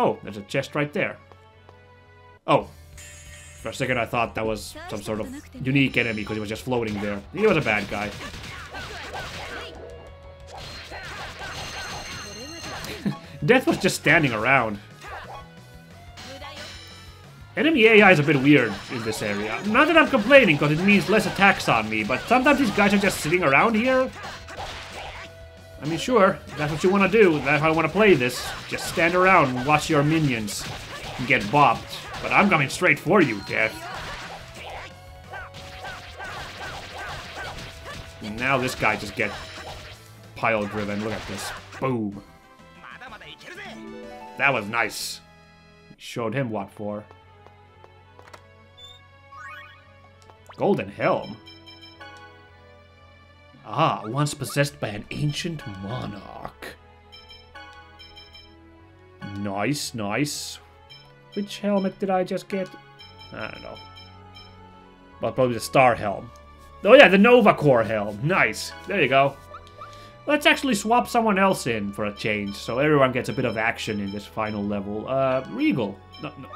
Oh, there's a chest right there. Oh. For a second I thought that was some sort of unique enemy because he was just floating there. He was a bad guy. Death was just standing around. Enemy AI is a bit weird in this area. Not that I'm complaining, because it means less attacks on me, but sometimes these guys are just sitting around here. I mean, sure, that's what you want to do. That's how I want to play this. Just stand around and watch your minions get bopped. But I'm coming straight for you, Death. Now this guy just get pile driven. Look at this. Boom. That was nice. Showed him what for. Golden Helm. Ah, once possessed by an ancient monarch. Nice, nice. Which helmet did I just get? I don't know. Well, probably the Star Helm. Oh yeah, the Nova Core helm. Nice. There you go. Let's actually swap someone else in for a change, so everyone gets a bit of action in this final level. Uh, Regal. No, no.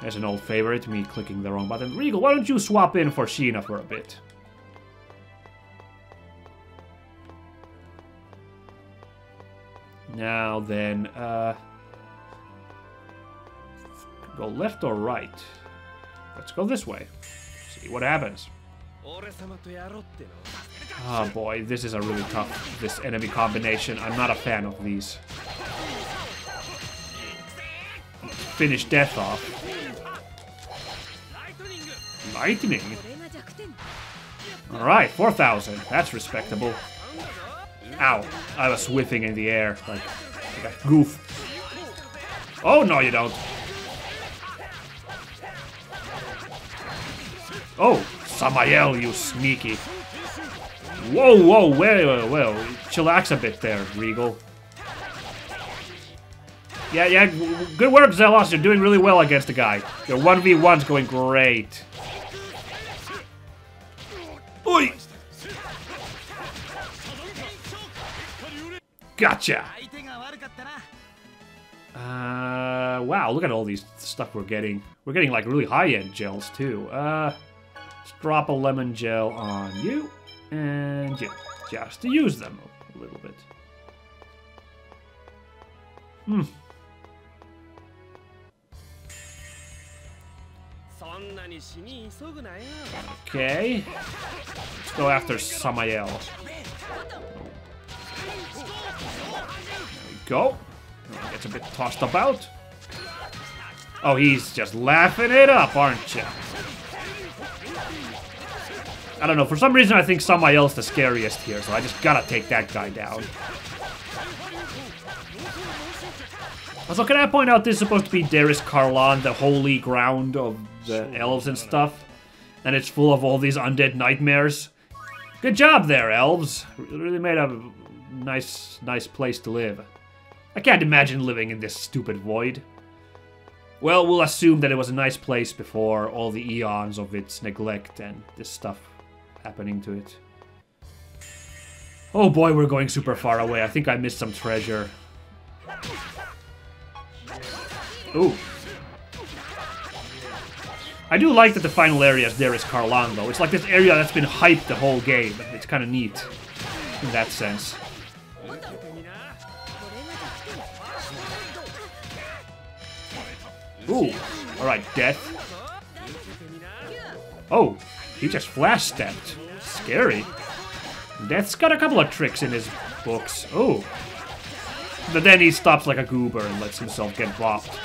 There's an old favorite, me clicking the wrong button. Regal, why don't you swap in for Sheena for a bit? Now then, uh... Go left or right? Let's go this way. See what happens. Oh boy, this is a really tough, this enemy combination. I'm not a fan of these. Finish death off. Lightning? Alright, 4,000. That's respectable. Ow. I was whiffing in the air like, like a goof. Oh, no you don't. Oh, Samael, you sneaky. Whoa, whoa, well, well, chillax a bit there, Regal. Yeah, yeah, good work, Zelos. You're doing really well against the guy. Your 1v1's going great. Gotcha! Uh, wow, look at all these stuff we're getting. We're getting, like, really high-end gels, too. Uh, let's drop a lemon gel on you. And yeah, just to use them a little bit. Hmm. Okay. Let's go after Samael. Go. Gets a bit tossed about. Oh, he's just laughing it up, aren't you? I don't know, for some reason I think Samael's the scariest here, so I just gotta take that guy down. Also, can I point out this is supposed to be Derris Kharlan, the holy ground of the elves and stuff? And it's full of all these undead nightmares. Good job there, elves. Really made a nice, nice place to live. I can't imagine living in this stupid void. Well, we'll assume that it was a nice place before all the eons of its neglect and this stuff happening to it. Oh boy, we're going super far away. I think I missed some treasure. Ooh. I do like that the final area is Derris Kharlan, though. It's like this area that's been hyped the whole game. It's kind of neat in that sense. Ooh. Alright, death. Oh, he just flash stepped. Scary. Death's got a couple of tricks in his books. Oh. But then he stops like a goober and lets himself get bopped.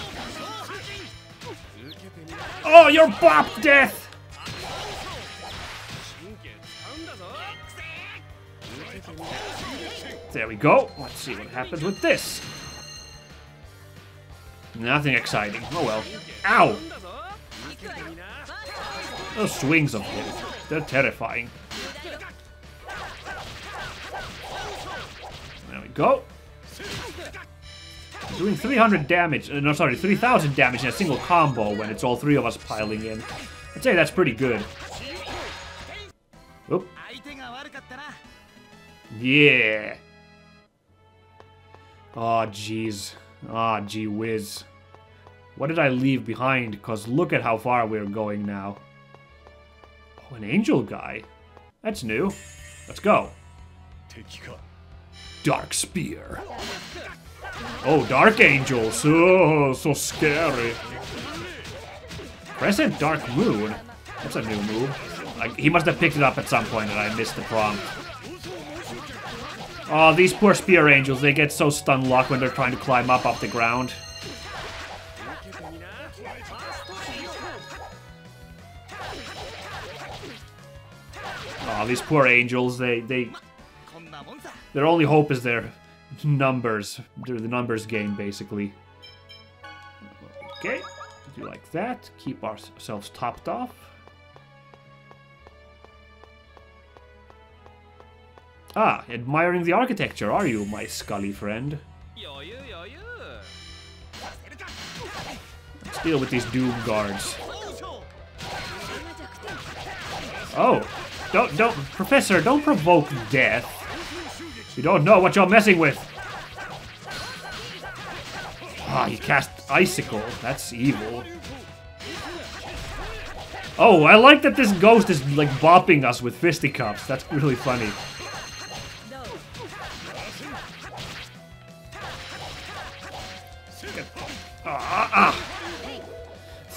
Oh, you're bopped, Death! There we go. Let's see what happens with this. Nothing exciting. Oh well. Ow! Those swings of him. They're terrifying. There we go. Doing 300 damage, uh, no sorry, 3000 damage in a single combo when it's all three of us piling in. I'd say that's pretty good. Oop. Yeah. Oh, jeez. Ah, gee whiz. What did I leave behind? Because look at how far we're going now. Oh, an angel guy. That's new. Let's go. Dark Spear. Oh, Dark Angel. So, so scary. Crescent Dark Moon. That's a new move. Like, he must have picked it up at some point and I missed the prompt. Oh, these poor Spear Angels, they get so stun locked when they're trying to climb up off the ground. Oh, these poor angels, they, they, their only hope is their numbers. They're the numbers game, basically. Okay, do like that. Keep ourselves topped off. Ah, admiring the architecture, are you, my scully friend? Let's deal with these Doom Guards. Oh, don't, don't, Professor, don't provoke death. You don't know what you're messing with. Ah, he cast Icicle. That's evil. Oh, I like that this ghost is, like, bopping us with fisticuffs. That's really funny.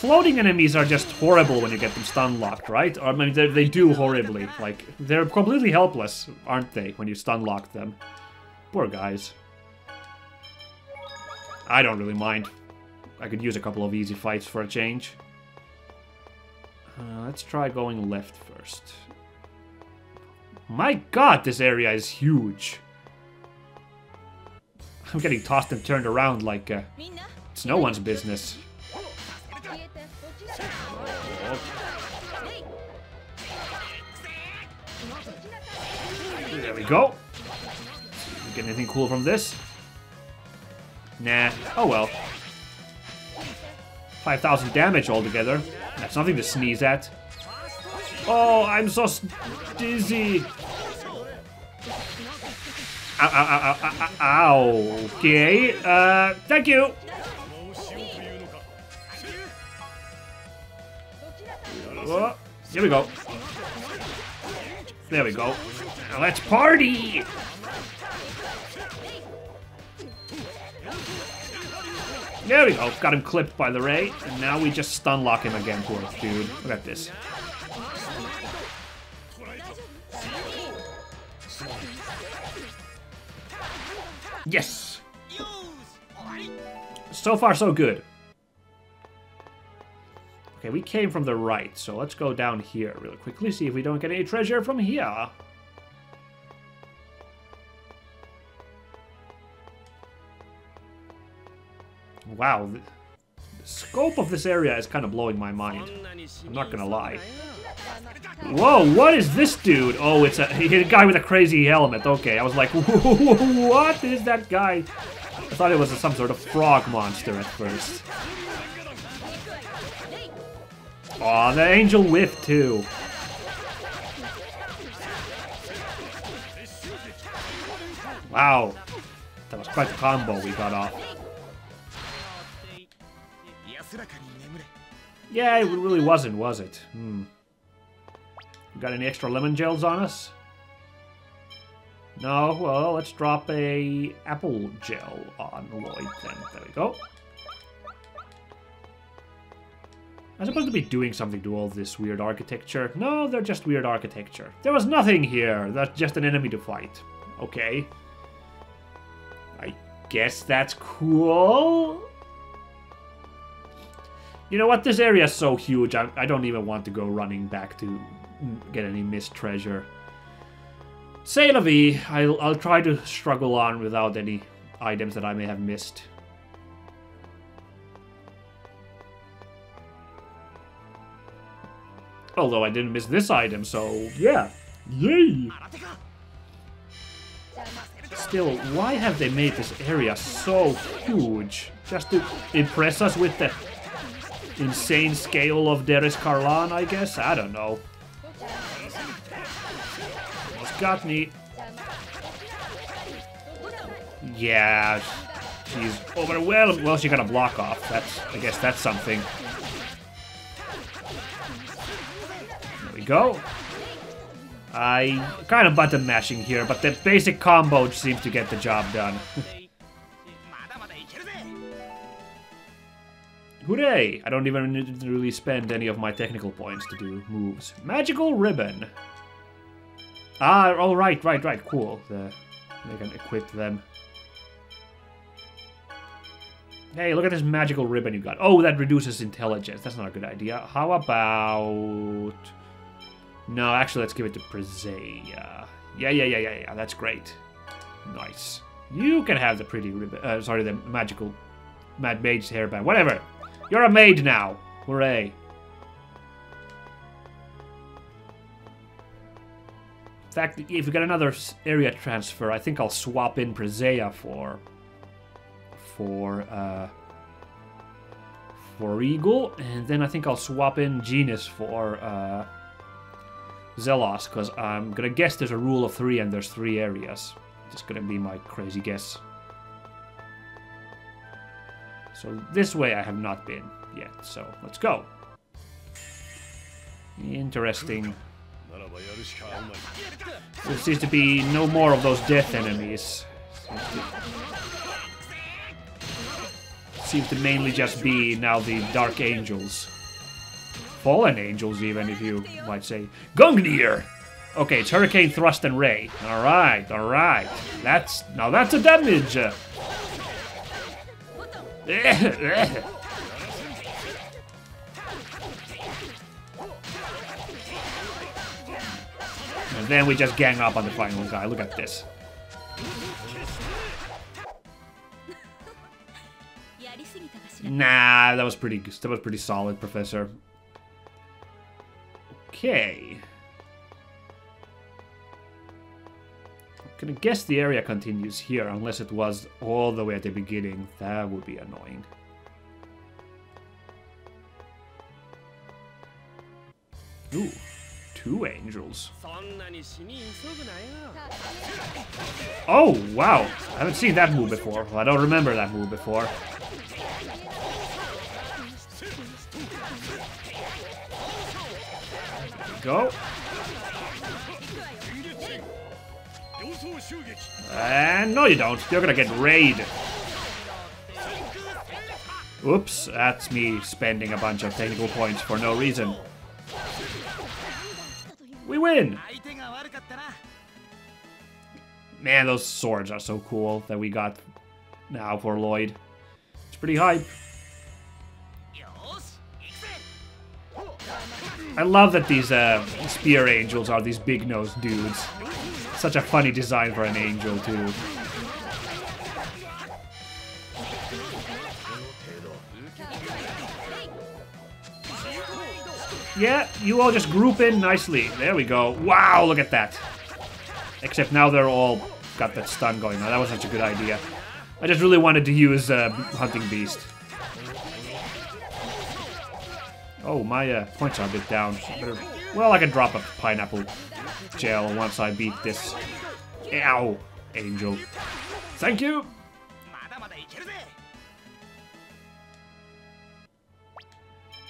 Floating enemies are just horrible when you get them stun locked, right? Or I mean, they, they do horribly. Like, they're completely helpless, aren't they, when you stun lock them? Poor guys. I don't really mind. I could use a couple of easy fights for a change. Uh, let's try going left first. My god, this area is huge. I'm getting tossed and turned around like uh, it's no one's business. There we go. Get anything cool from this? Nah. Oh well. 5,000 damage altogether. That's nothing to sneeze at. Oh, I'm so dizzy. Ow, ow, ow, ow, ow, ow. Okay, uh, thank you. Oh, here we go. There we go. Now let's party! There we go. Got him clipped by the ray. And now we just stun lock him again, poor dude. Look at this. Yes! So far, so good. Okay, we came from the right, so let's go down here really quickly, see if we don't get any treasure from here. Wow, the scope of this area is kind of blowing my mind. I'm not gonna lie. Whoa, what is this dude? Oh, it's a, a guy with a crazy helmet. Okay, I was like, what is that guy? I thought it was some sort of frog monster at first. Aw, the angel whiff too. Wow. That was quite the combo we got off. Yeah, it really wasn't, was it? Hmm. Got any extra lemon gels on us? No? Well, let's drop a apple gel on Lloyd then. There we go. I'm supposed to be doing something to all this weird architecture. No, they're just weird architecture. There was nothing here. That's just an enemy to fight. Okay. I guess that's cool. You know what? This area is so huge, I, I don't even want to go running back to get any missed treasure. Say la vie. I'll, I'll try to struggle on without any items that I may have missed. Although I didn't miss this item, so yeah. Yay! Still, why have they made this area so huge? Just to impress us with the insane scale of Derris-Kharlan, I guess? I don't know. Almost got me. Yeah. she's overwhelmed. Well, well she got a block off. That's, I guess that's something. Go. I kind of button mashing here, but the basic combo seems to get the job done. Hooray! I don't even need to really spend any of my technical points to do moves. Magical Ribbon. Ah, oh, right, right, right, cool. The, they can equip them. Hey, look at this magical ribbon you got. Oh, that reduces intelligence. That's not a good idea. How about... No, actually, let's give it to Presea. Yeah, yeah, yeah, yeah, yeah. That's great. Nice. You can have the pretty ribbon. Uh, sorry, the magical Mad Mage's hairband. Whatever. You're a maid now. Hooray. In fact, if we get another area transfer, I think I'll swap in Presea for... For, uh... For Regal, and then I think I'll swap in Genis for, uh... Zelos, because I'm gonna guess there's a rule of three and there's three areas. Just gonna be my crazy guess. So this way I have not been yet, so let's go. Interesting. There seems to be no more of those death enemies. Seems to mainly just be now the Dark Angels. Fallen Angels, even, if you might say. Gungnir! Okay, it's Hurricane Thrust and Ray. Alright, alright. That's... Now that's a damage! and then we just gang up on the final guy. Look at this. Nah, that was pretty that was pretty solid, Professor. Okay. I'm gonna guess the area continues here, unless it was all the way at the beginning. That would be annoying. Ooh, two angels. Oh, wow. I haven't seen that move before. Well, I don't remember that move before. Go. And no you don't. You're gonna get raid. Oops, that's me spending a bunch of technical points for no reason. We win! Man, those swords are so cool that we got now for Lloyd. It's pretty hype. I love that these uh, spear angels are these big-nosed dudes. Such a funny design for an angel, too. Yeah, you all just group in nicely. There we go. Wow, look at that. Except now they're all got that stun going on. That was such a good idea. I just really wanted to use uh, Hunting Beast. Oh, my uh, points are a bit down. Better... Well, I can drop a pineapple gel once I beat this. Ow, angel. Thank you!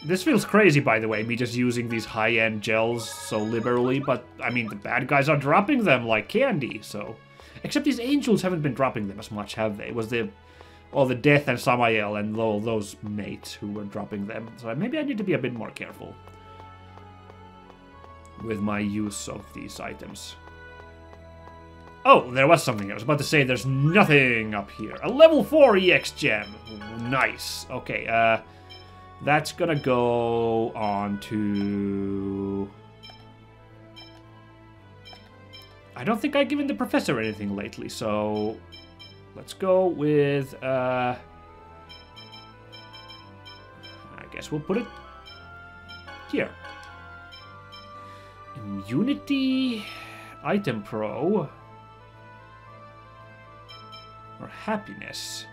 This feels crazy, by the way, me just using these high-end gels so liberally, but, I mean, the bad guys are dropping them like candy, so... Except these angels haven't been dropping them as much, have they? Was the all the Death and Samael and those mates who were dropping them. So maybe I need to be a bit more careful with my use of these items. Oh, there was something. I was about to say there's nothing up here. A level 4 EX gem. Nice. Okay, uh, that's gonna go on to... I don't think I've given the professor anything lately, so Let's go with, uh, I guess we'll put it here. Immunity, Item Pro, or Happiness.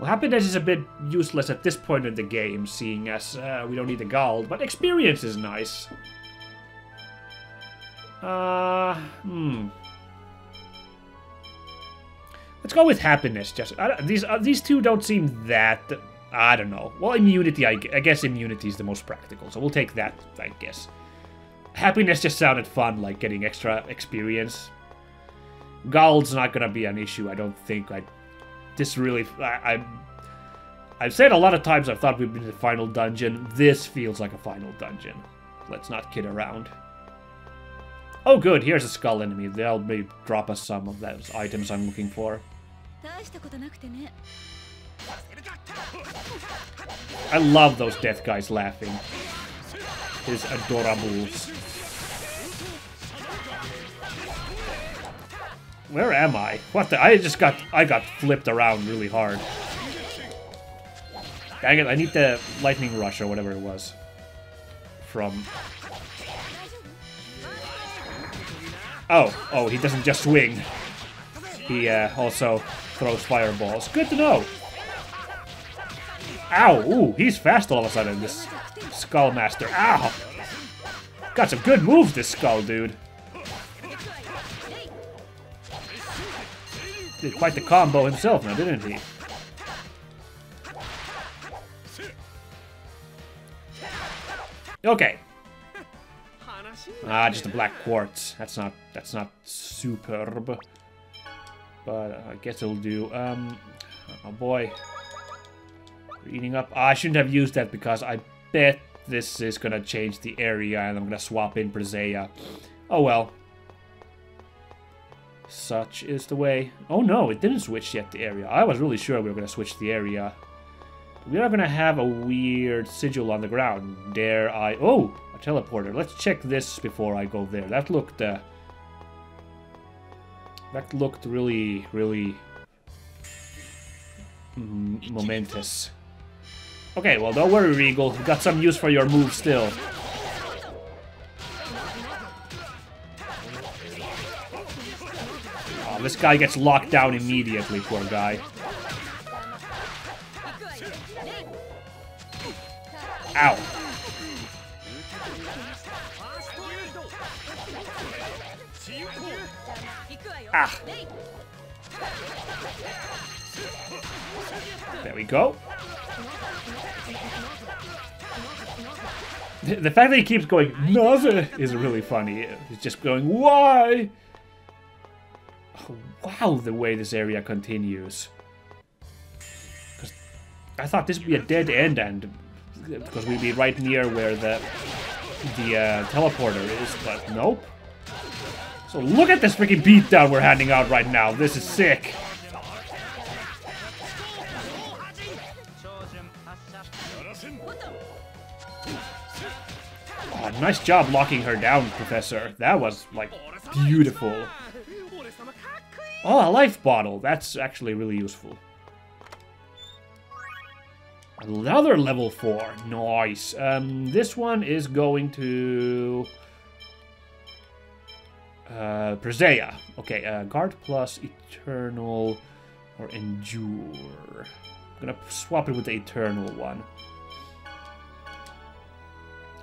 Well, happiness is a bit useless at this point in the game, seeing as uh, we don't need the gold, but experience is nice. Uh, hmm. Let's go with happiness. Just these uh, these two don't seem that. I don't know. Well, immunity. I, I guess immunity is the most practical, so we'll take that. I guess. Happiness just sounded fun, like getting extra experience. Gold's not gonna be an issue. I don't think. I this really. I, I I've said a lot of times I thought we'd be in the final dungeon. This feels like a final dungeon. Let's not kid around. Oh good, here's a skull enemy. They'll maybe drop us some of those items I'm looking for. I love those death guys laughing. His adorables. Where am I? What the? I just got I got flipped around really hard. Dang it, I need the lightning rush or whatever it was. From... Oh, oh, he doesn't just swing. He uh, also throws fireballs. Good to know. Ow, ooh, he's fast all of a sudden, this Skull Master. Ow! Got some good moves, this Skull dude. Did quite the combo himself now, didn't he? Okay. Ah, just a black quartz. That's not that's not superb. But I guess it'll do. Um, oh boy. We're eating up. Ah, I shouldn't have used that because I bet this is gonna change the area and I'm gonna swap in Presea. Oh well. Such is the way. Oh no, it didn't switch yet the area. I was really sure we were gonna switch the area. We are gonna have a weird sigil on the ground. Dare I... Oh! A teleporter. Let's check this before I go there. That looked... Uh, that looked really, really... Mm, momentous. Okay, well, don't worry, Regal. We got some use for your move still. Oh, this guy gets locked down immediately, poor guy. Ow. Ah. There we go. The fact that he keeps going, nothing, is really funny. He's just going, why? Oh, wow, the way this area continues. Because I thought this would be a dead end, and because we'd be right near where the the uh, teleporter is, but nope. So look at this freaking beatdown we're handing out right now. This is sick. Oh, nice job locking her down, Professor. That was, like, beautiful. Oh, a life bottle. That's actually really useful. Another level 4. Nice. Um, this one is going to... Uh. Okay, uh, Guard plus Eternal or Endure. I'm gonna swap it with the Eternal one.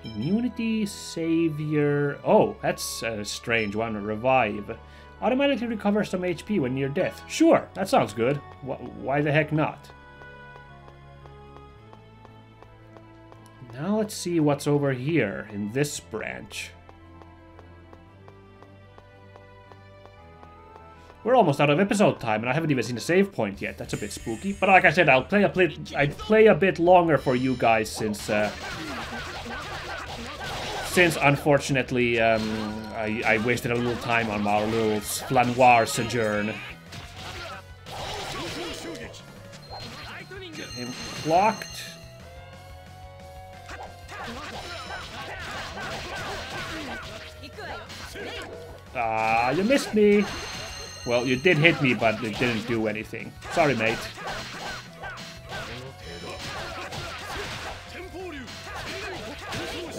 Immunity, Savior... Oh, that's a strange one. Revive. Automatically recover some HP when near death. Sure, that sounds good. why the heck not? Now let's see what's over here in this branch. We're almost out of episode time, and I haven't even seen a save point yet. That's a bit spooky. But like I said, I'll play a bit. I play a bit longer for you guys since, uh, since unfortunately, um, I, I wasted a little time on our little Flanoir sojourn. Get him blocked. Ah, you missed me. Well, you did hit me, but it didn't do anything. Sorry, mate.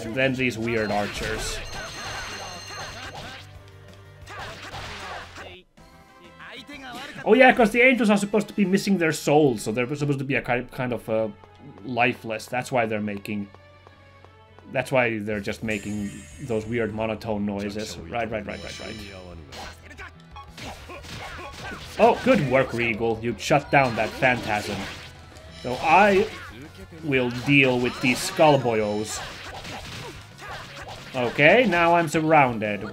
And then these weird archers. Oh yeah, because the angels are supposed to be missing their souls, so they're supposed to be a kind of uh, lifeless. That's why they're making that's why they're just making those weird monotone noises. Right, right, right, right, right. Oh, good work, Regal. You shut down that phantasm. So I will deal with these Skullboyos. Okay, now I'm surrounded.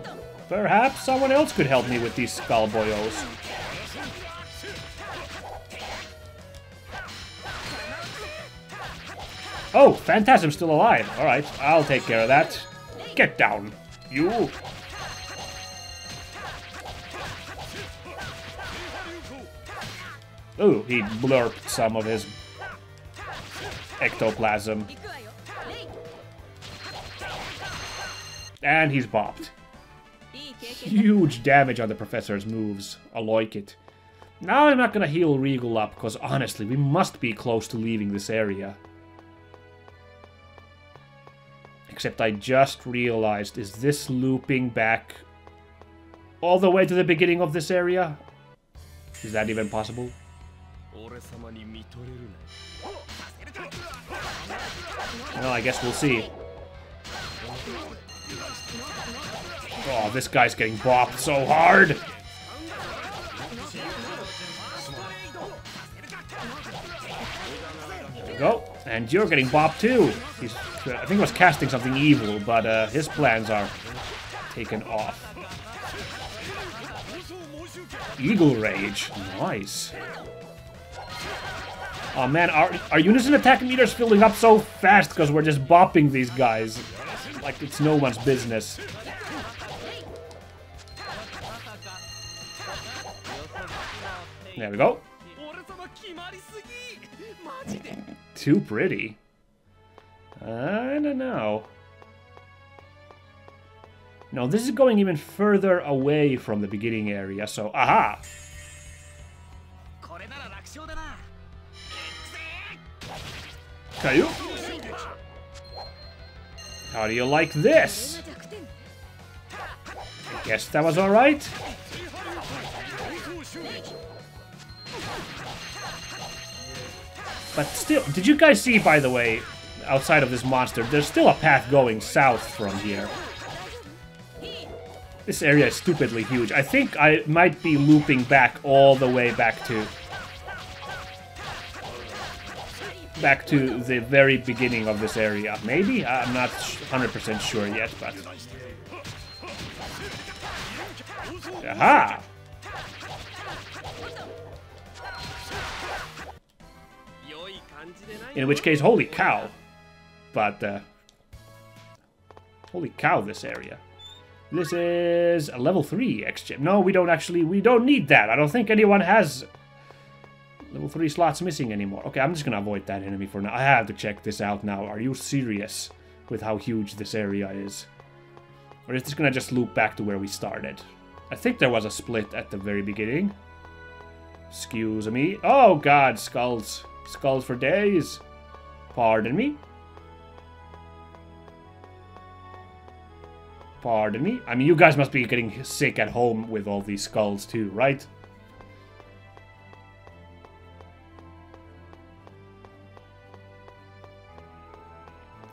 Perhaps someone else could help me with these Skullboyos. Oh, Phantasm's still alive. Alright, I'll take care of that. Get down, you. Oh, he blurped some of his ectoplasm. And he's bopped. Huge damage on the professor's moves. I like it. Now I'm not gonna heal Regal up, because honestly, we must be close to leaving this area. Except I just realized, is this looping back all the way to the beginning of this area? Is that even possible? Well, I guess we'll see. Oh, this guy's getting bopped so hard! There we go. And you're getting bopped too. He's, I think he was casting something evil, but uh, his plans are taken off. Eagle Rage. Nice. Oh man, our, our unison attack meter's filling up so fast because we're just bopping these guys. Like it's no one's business. There we go. Too pretty. I don't know. No, this is going even further away from the beginning area, so aha! How do you like this? I guess that was alright. But still, did you guys see, by the way, outside of this monster, there's still a path going south from here. This area is stupidly huge. I think I might be looping back all the way back to... Back to the very beginning of this area. Maybe? I'm not 100% sure yet, but... Aha! In which case, holy cow. But, uh, Holy cow, this area. This is a level 3 EX-Gem. No, we don't actually, we don't need that. I don't think anyone has level 3 slots missing anymore. Okay, I'm just gonna avoid that enemy for now. I have to check this out now. Are you serious with how huge this area is? Or is this gonna just loop back to where we started? I think there was a split at the very beginning. Excuse me. Oh god, skulls. Skulls for days. Pardon me. Pardon me? I mean, you guys must be getting sick at home with all these skulls too, right?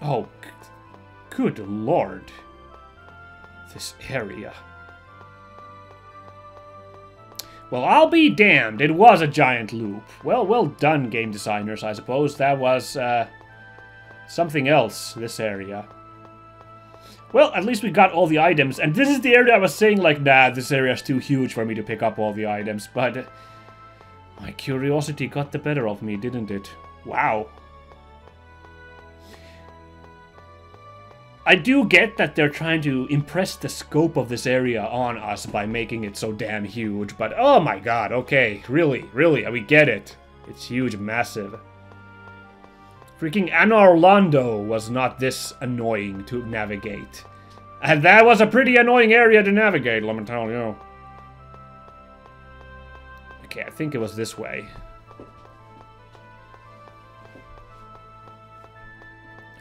Oh, good lord. This area. Well, I'll be damned. It was a giant loop. Well, well done, game designers, I suppose. That was, uh, something else, this area. Well, at least we got all the items. And this is the area I was saying, like, nah, this area is too huge for me to pick up all the items. But uh, my curiosity got the better of me, didn't it? Wow. I do get that they're trying to impress the scope of this area on us by making it so damn huge, but oh my god, okay, really, really, we get it. It's huge, massive. Freaking Anor Londo was not this annoying to navigate. And that was a pretty annoying area to navigate, let me tell you. Okay, I think it was this way.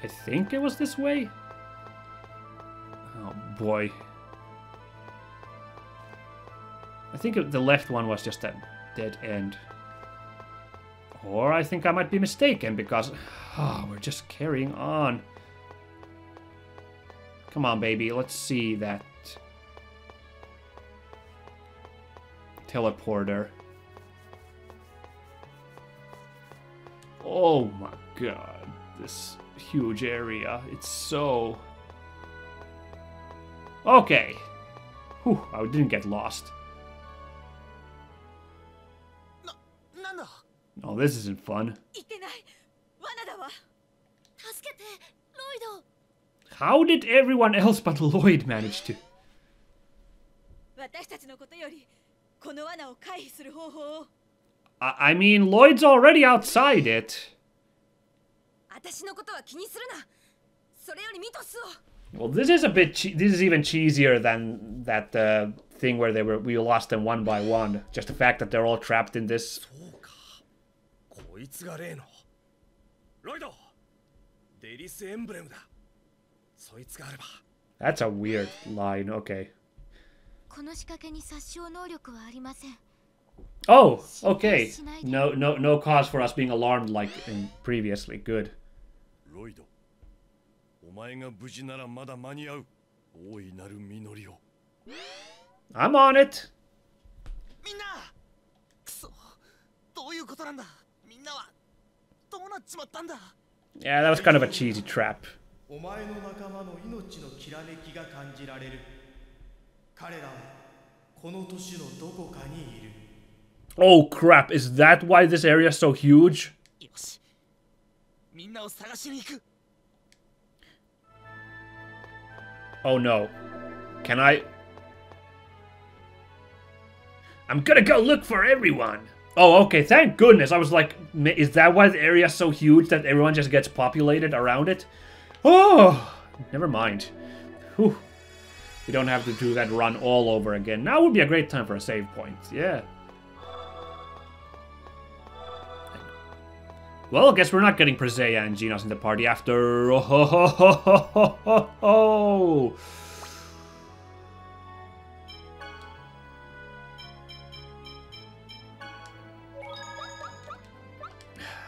I think it was this way? boy. I think the left one was just a dead end. Or I think I might be mistaken because oh, we're just carrying on. Come on, baby. Let's see that teleporter. Oh my god. This huge area. It's so Okay. Whew, I didn't get lost. Oh, this isn't fun. How did everyone else but Lloyd manage to? I, I mean, Lloyd's already outside it. Well, this is a bit. this is even cheesier than that uh, thing where they were we lost them one by one. Just the fact that they're all trapped in this. That's a weird line. Okay. Oh, okay. No, no, no cause for us being alarmed like in previously. Good. ロイドお前が無事ならまだ間に合う大いなる実りを I'm on it. みんなくそどういうことなんだみんなはどうなっちまったんだ Yeah, that was kind of a cheesy trap. お前の仲間の命のきらめきが感じられる彼らはこの都市のどこかにいる Oh crap! Is that why this area is so huge? よしみんなを探しに行く Oh no. Can I? I'm gonna go look for everyone. Oh, okay. Thank goodness. I was like, is that why the area is so huge that everyone just gets populated around it? Oh, never mind. Whew. We don't have to do that run all over again. Now would be a great time for a save point. Yeah. Well, I guess we're not getting Presea and Genis in the party after... Oh, ho, ho, ho, ho, ho, ho.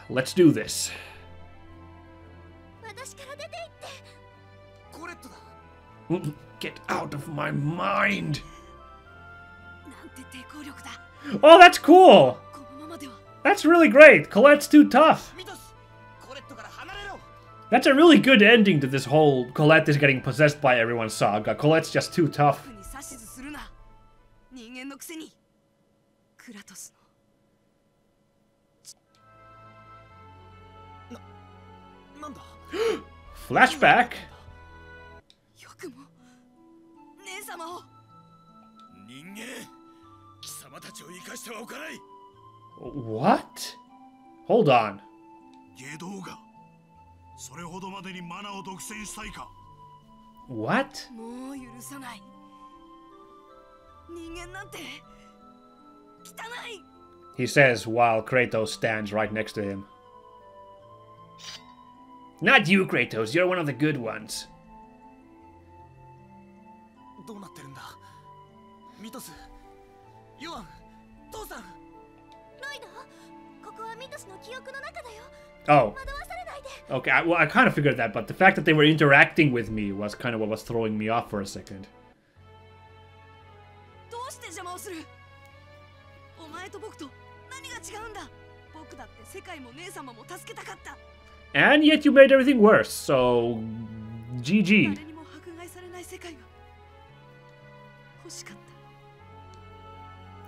Let's do this. Get out of my mind! Oh, that's cool! That's really great! Colette's too tough! That's a really good ending to this whole Colette is getting possessed by everyone saga. Colette's just too tough. Flashback? What? Hold on. 下道がそれほどまでにマナを独占したいか What? もう許さない人間なんて汚い He says while Kratos stands right next to him. Not you, Kratos. You're one of the good ones. どうなってるんだミトスヨアン父さんロイドここはミトスの記憶の中だよ Oh. oh. Okay, I, well, I kind of figured that, but the fact that they were interacting with me was kind of what was throwing me off for a second. And yet you made everything worse, so... GG.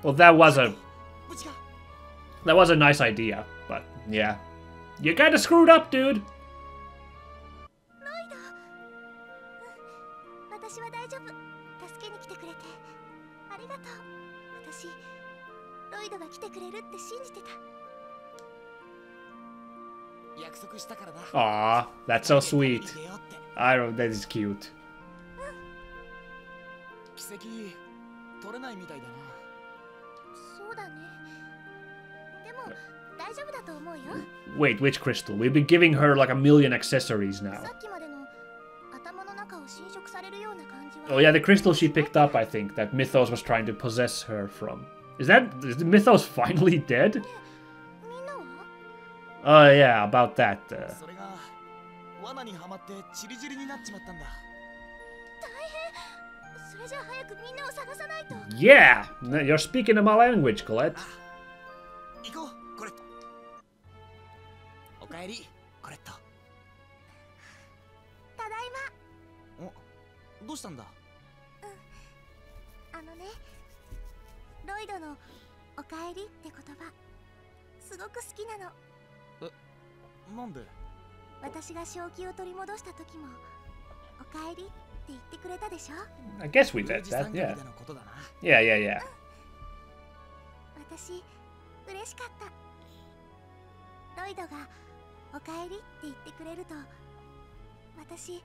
Well, that was a... That was a nice idea, but yeah. You kinda screwed up, dude! Aw, that's so sweet. I don't that is cute. Wait, which crystal? We've been giving her like a million accessories now. Oh yeah, the crystal she picked up, I think, that Mithos was trying to possess her from. Is that... Is Mithos finally dead? Oh uh, yeah, about that. Uh... Yeah! You're speaking in my language, Colette. かえりコレットただいま。おどうしたんだ？あのねロイドの「おかえり」って言葉すごく好きなの。なんで？私が正気を取り戻した時も「おかえり」って言ってくれたでしょ？I guess we 宮 did 司 that, yeah. Yeah, yeah, yeah. 私嬉しかった。ロイドが「おかえり」って言ってくれると私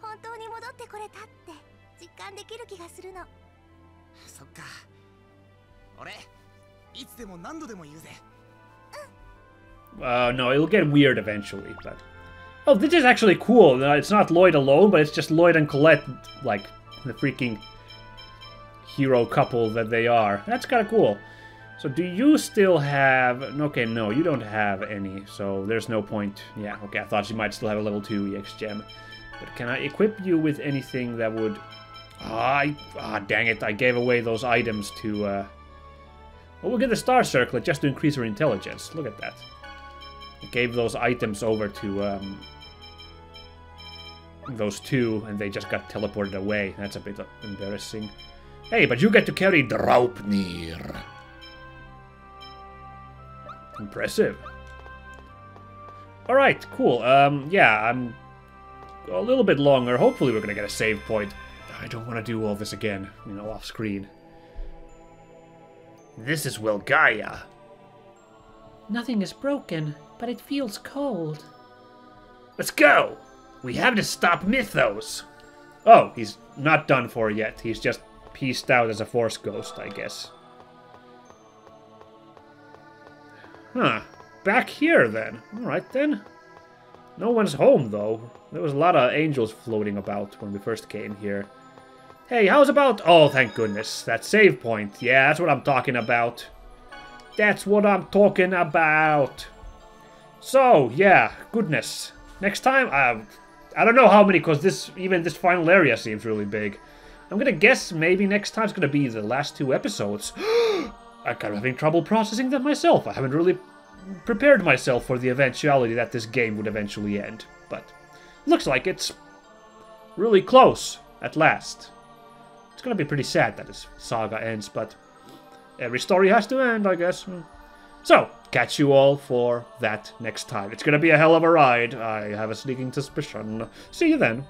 本当に戻ってこれたって実感できる気がするのそっか俺いつでも何度でも言うぜ Uh, no, it'll get weird eventually, but... Oh, this is actually cool. Uh, It's not Lloyd alone, but it's just Lloyd and Colette, like, the freaking hero couple that they are. That's kind of cool. So do you still have... Okay, no, you don't have any, so there's no point. Yeah, okay, I thought you might still have a level 2 EX gem. But can I equip you with anything that would... Ah, I... ah dang it, I gave away those items to... Uh... Well, we'll get the Star Circlet just to increase her intelligence. Look at that. I gave those items over to um, those two, and they just got teleported away. That's a bit embarrassing. Hey, but you get to carry Draupnir. Impressive. Alright, cool. Um, yeah, I'm a little bit longer. Hopefully we're gonna get a save point. I don't want to do all this again, you know, off screen. This is Welgaia. Nothing is broken, but it feels cold. Let's go! We have to stop Mithos! Oh, he's not done for yet. He's just pieced out as a Force Ghost, I guess. Huh. Back here, then. Alright, then. No one's home, though. There was a lot of angels floating about when we first came here. Hey, how's about... Oh, thank goodness. That save point. Yeah, that's what I'm talking about. That's what I'm talking about. So, yeah, goodness. Next time, um, I don't know how many, because this even this final area seems really big. I'm gonna guess maybe next time's gonna be the last two episodes. I'm kind of having trouble processing that myself. I haven't really prepared myself for the eventuality that this game would eventually end. But looks like it's really close at last. It's gonna be pretty sad that this saga ends, but every story has to end, I guess. Hmm. So, catch you all for that next time. It's gonna be a hell of a ride. I have a sneaking suspicion. See you then.